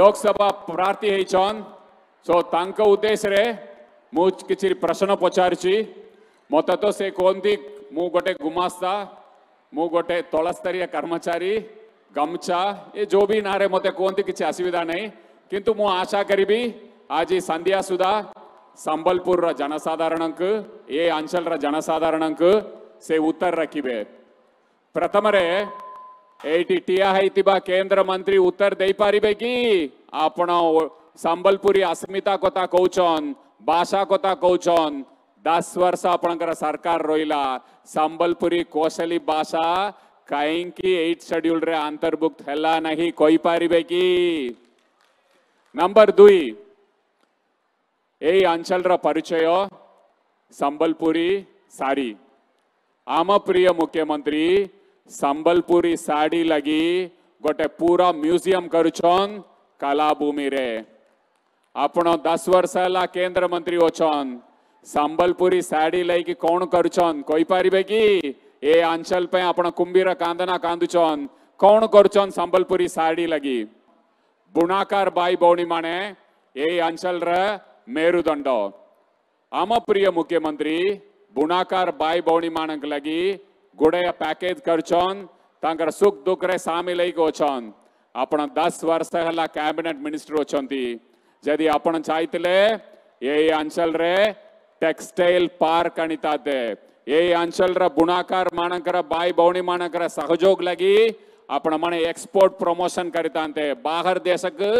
Lok Sabha ಪ್ರಾರ್ಥಿ ಐಚಾನ್ so ತಾಂಕ ಉದ್ದೇಶರೆ ಮು ಕಿಚಿ ಪ್ರಶ್ನ ಪಚಾರಿಸಿ ಮೊತ್ತ ತೋ ಸೆ ಕೋಂತಿ ಮು ಗೊಟೆ ಗುಮಾಸ್ತಾ ಮು ಗೊಟೆ ತಳಸ್ತರೀಯ ಕರ್ಮಚಾರಿ ಗಮಚಾ ಎ ಜೋ ಬಿ ನಾರೆ ಮೊತ್ತೆ ಕೋಂತಿ ಕಿಚಿ ಅಸುವಿಧಾ ನೈ କିନ୍ତୁ ମୁଁ ଆଶା କରିବି ଆଜି ସନ୍ଧ୍ୟା ସୁଦ୍ଧା ସମ୍ବଲପୁରର ଜନସାଧାରଣଙ୍କୁ ଏ ଅଞ୍ଚଳର ଜନସାଧାରଣଙ୍କୁ ସେ ଉତ୍ତର ରଖିବେ ପ୍ରଥମରେ ठियाई केंद्र मंत्री उत्तर दे पारे कि आपण संबलपुरी अस्मिता कथा कौन भाषा कथा कौन दस वर्ष आपण सरकार रोला संबलपुरी कौशली भाषा कहीं एट शेड्यूल अंतर्भुक्त है पारे कि नंबर दुई यही अंचल परिचय संबलपुरी सारी आम प्रिय मुख्यमंत्री संबलपुरी साड़ी लगी गोटे पूरा म्यूजियम करुछन कलाभूमि रे ଆପଣ ଦଶ ବର୍ଷ ହେଲା କେନ୍ଦ୍ରମନ୍ତ୍ରୀ ଅଛନ୍ ସମ୍ବଲପୁରୀ ଶାଢ଼ୀ ନେଇକି କ'ଣ କରୁଛନ୍ କହିପାରିବେ କି ଏ ଅଞ୍ଚଳ ପାଇଁ ଆପଣ କୁମ୍ଭୀର କାନ୍ଦନା କାନ୍ଦୁଛନ୍ କ'ଣ କରୁଛନ୍ ସମ୍ବଲପୁରୀ ଶାଢ଼ୀ ଲାଗି ବୁଣାକାର ଭାଇ ଭଉଣୀମାନେ ଏଇ ଅଞ୍ଚଳର ମେରୁଦଣ୍ଡ ଆମ ପ୍ରିୟ ମୁଖ୍ୟମନ୍ତ୍ରୀ ବୁଣାକାର ଭାଇ ଭଉଣୀମାନଙ୍କ ଲାଗି ગુડેય પેકેજ કરચોન તાંકર સુખ દુઃખરે સામિલ હૈ ગોચોન આપણ દસ વર્ષ હેલા ಕ್ಯಾಬಿನೆಟ್ ಮಿನಿಸ್ಟರ್ ಅಚ್ಚಂತಿ ಜದಿ ಅಪಣ ಚಾಯ್ತಲೆ ಏ ಅಂಚಲ್ ರೇ ಟೆಕ್ಸ್ಟೈಲ್ ಪಾರ್ಕ್ ಅಣಿತಾತೆ ಏ ಅಂಚಲ್ ರ ಬುಣಾಕಾರ್ ಮಾಣಕರ ಬಾಯಿ ಬೌಣಿ ಮಾಣಕರ ಸಹಜೋಗ್ ಲಗಿ ಅಪಣ ಮನೆ ಎಕ್ಸ್ಪೋರ್ಟ್ ಪ್ರಮೋಷನ್ ಕರಿತಾಂತೆ ಬಾಹರ್ ದೇಶಕ್ಕೆ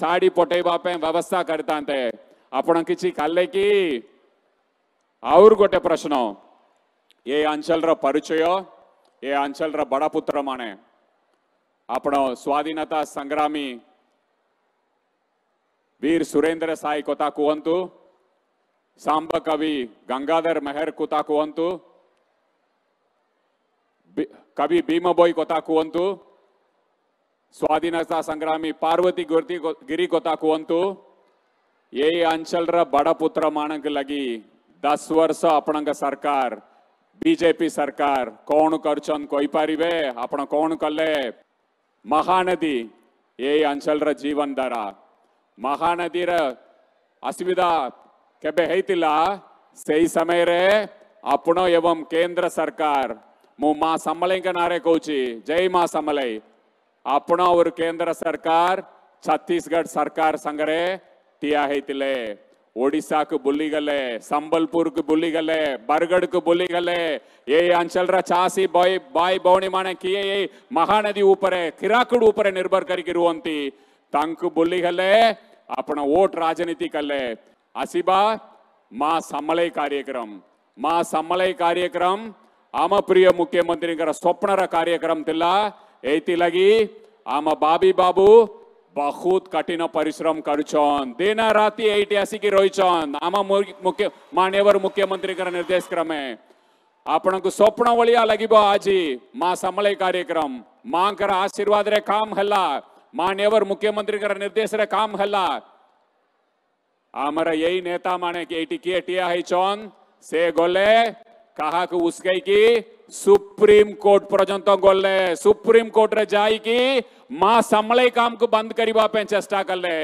ಸಾಡಿ ಪೊಟೈ ಬಾಪೆ ವ್ಯವಸ್ಥಾ ಕರಿತಾಂತೆ ಅಪಣ ಕಿಚಿ ಕಲ್ಲೆಕಿ ಅವ್ರ ಗೊಟ್ಟೆ ಪ್ರಶ್ನ એ આંચલર પરિચય એ આંચલર બડાપુત્ર માણે આપણો સ્વાધીનતા સંગ્રામી વીર સુરેન્દ્ર સાઈ કોતા કુવંતુ સાંબ કવિ ગંગાધર મહેર કોતા કુવંતુ ಕವಿ ಭೀಮಬೋಯ್ ಗೊತ್ತಾಕುವಂತು ಸ್ವಾಧೀನತಾ ಸಂಗ್ರಾಮಿ ಪಾರ್ವತಿ ಗುರ್ತಿ ಗಿರಿ ಗೊತ್ತಾಕುವಂತು ಏ ಅಂಚಲ್ರ ಬಡ ಪುತ್ರ ಮಾಣಂಗ್ ಲಗಿ ದಸ್ ವರ್ಷ ಅಪಣಂಗ ಸರ್ಕಾರ बीजेपी सरकार कौन करछन कही कौन कले महानदी ये अंचल रा जीवन दर महानदी असुविधा के हेतिला समय रे आपण एवं केंद्र सरकार मु मां सम्मलई के नारे कहूची जय माँ समलई आपण और केंद्र सरकार छत्तीसगढ़ सरकार संगरे टिया हेतिले ओडिशा को बोली गले संबलपुर को बोली गले बरगढ़ को बोली गले ये अंचल रा चासी बाई बाई बौणी माने किए ये महानदी ऊपर है किराकुड़ ऊपर निर्भर करके रुवंती तंक बोली गले अपना वोट राजनीति कले असीबा माँ सम्मलय कार्यक्रम माँ सम्मलय कार्यक्रम आम प्रिय मुख्यमंत्री सोपनर कार्यक्रम तिल्ला ऐती लगी आम बाबी बाबू પોખોટ કાટીના પરિશ્રમ કરુચોન દેના રાતી 88 કે રોઈચોન આમા મુખ્ય માન્યવર મુખ્યમંત્રીકાર નિર્દેશક્રમે આપણકુ સપનાવળિયા લાગીબો આજ મા સંમલેય કાર્યક્રમ માંકર આશીર્વાદરે કામ હલ્લા માન્યવર મુખ્યમંત્રીકાર નિર્દેશરે કામ હલ્લા આમર યઈ નેતા માણે કે ટીકે ટીઆ હઈચોન સે ગોલે કહા કુ ઉસકે કી ಸುಪ್ರೀಂ ಕೋರ್ಟ್ ಪರ್ಯಂತ ಗಲ್ಲೆ ಸುಪ್ರೀಂ ಕೋರ್ಟ್ರೆ ಜಾಯಿಕಿ ಮಾ ಸಂಬಳೈ ಕಾಮಕು ಬಂದ್ ಕರಿಬಾ ಪೈ ಚೇಷ್ಟಾ ಕಲೆ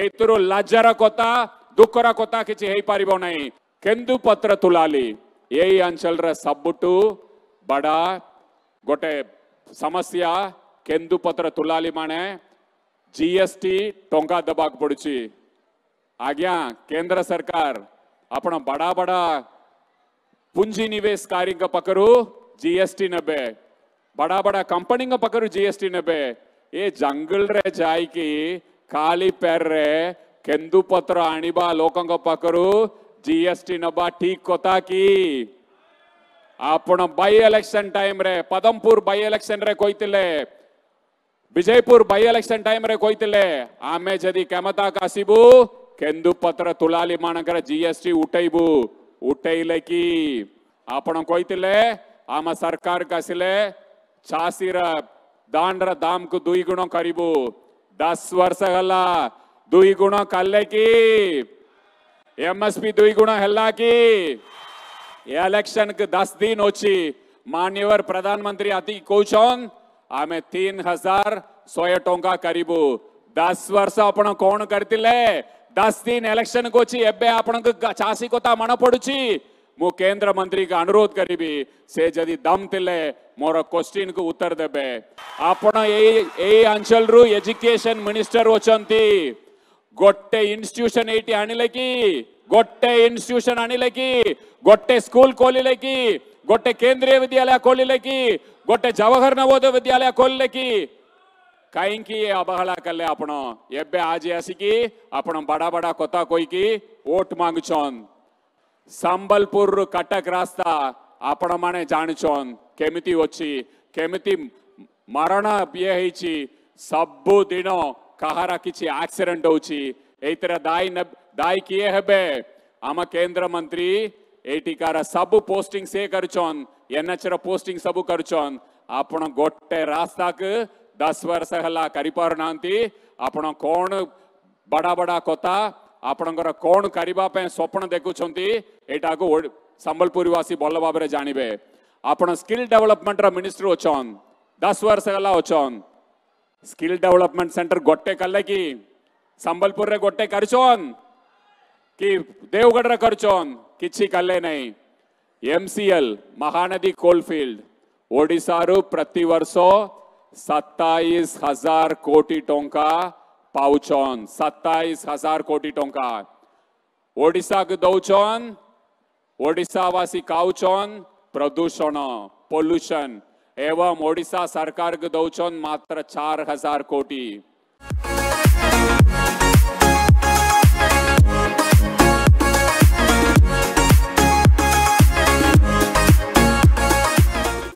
ଏଥିରୁ ଲାଜର କଥା ଦୁଃଖର କଥା କିଛି ହେଇପାରିବ ନାହିଁ କେନ୍ଦୁପତ୍ର ତୁଲାଲି ଏଇ ଅଞ୍ଚଳର ସବୁଠୁ ବଡ଼ ଗୋଟେ ସମସ୍ୟା କେନ୍ଦୁପତ୍ର ତୁଲାଲି ମାନେ ଜିଏସ୍ଟି ଟଙ୍କା ଦେବାକୁ ପଡ଼ୁଛି ଆଜ୍ଞା କେନ୍ଦ୍ର ସରକାର ଆପଣ ବଡ଼ ବଡ଼ ପୁଞ୍ଜିନିବେଶକାରୀଙ୍କ ପାଖରୁ जीएसटी ने बड़ा बड़ा कंपनी पकड़ जीएसटी ने ये जंगल रे जाय की खाली पैर रे केंदु पत्र आणिबा लोकों को जीएसटी नबा ठीक कोता की आपण बै एलेक्शन टाइम रे पदमपुर बै एलेक्शन रे कोईतिले ವಿಜಯಪುರ್ ಬೈ ಎಲೆಕ್ಷನ್ ಟೈಮ್ ರೇ ಕೊಯ್ತಿಲ್ಲೆ ಆಮೆ ಜದಿ ಕೆಮತಾ ಕಾಸಿಬು ಕೆಂದು ಪತ್ರ ತುಲಾಲಿ ಮಾಡಕರ ಜಿ ಎಸ್ ಟಿ ಉಟೈಬು ಉಟೈಲಕಿ ಆಪಣ ఆమె సర్కార్ గసిలే చాసిర దాండ్ర దాంకు దుయిగుణం కరిబు దస్ వర్ష గల దుయిగుణ కల్లెకి ఎంఎస్పి దుయిగుణ హెల్లాకి ఎలక్షన్ కు దస్ దిన్ వచ్చి మాన్యవర్ ప్రధానమంత్రి అతి కూర్చోన్ ఆమె తీన్ హజార్ సోయ టోంకా కరీబు దస్ వర్ష అప్పుడు కోణ కడితే దస్ దిన్ ఎలక్షన్ కు వచ్చి ఎబ్బే అప్పుడు చాసీ కొత్త మన పొడిచి मु केंद्र मंत्री के अनुरोध करी से जदि दम थिले मोर क्वेश्चन को उत्तर देबे आपण रु एजुकेशन मिनिस्टर होचंती गोटे इंस्टीट्यूशन एटी आनिले की गोटे इंस्टीट्यूशन आनिले की गोटे स्कूल खोलिले की गोटे केंद्रीय विद्यालय खोलिले की गोटे जवाहर नवोदय विद्यालय खोलिले की कहीं अवहेला कले आपण आज आसिकी आपण बड़ा बड़ा कथा कहीकि वोट मांगुछन સાંબલપુર કટક રાસ્તા આપણમાણે જાણિછોન કેમિતિ ઓછી કેમિતિ મરણ યે હેઈચી સબ્બુ દિન କାହାର କିଛି ଆକ୍ସିଡେଣ୍ଟ ହଉଛି ଏଇଥିରେ ଦାୟୀ ଦାୟୀ କିଏ ହେବେ ଆମ କେନ୍ଦ୍ରମନ୍ତ୍ରୀ ଏଇଠିକାର ସବୁ ପୋଷ୍ଟିଂ ସେ କରୁଛନ୍ ଏନ୍ଏଚ୍ର ପୋଷ୍ଟିଂ ସବୁ କରୁଛନ୍ ଆପଣ ଗୋଟେ ରାସ୍ତାକୁ ଦଶ ବର୍ଷ ହେଲା କରିପାରୁନାହାନ୍ତି ଆପଣ କ'ଣ ବଡ଼ ବଡ଼ କଥା आपणकर कौन करने स्वप्न देखुं यटा संबलपुरवासी भल भाव जानवे आपड़ स्किल डेवलपमेंट मिनिस्टर अच्छा दस वर्ष गला अच्छा स्किल डेवलपमेंट सेंटर गोटे कले कि संबलपुर गोटे कर देवगढ़ कर किले नाई M C L Mahanadi coalfield ओडार प्रति वर्ष सत्ताईस हजार कोटी टोंका पाउचन सत्ताईस हजार कोटी टंका ओडिशा को दौचन ओडिशावासी काउचन प्रदूषण पॉल्यूशन एवं ओडिशा सरकार को दौचन मात्र चार हजार कोटी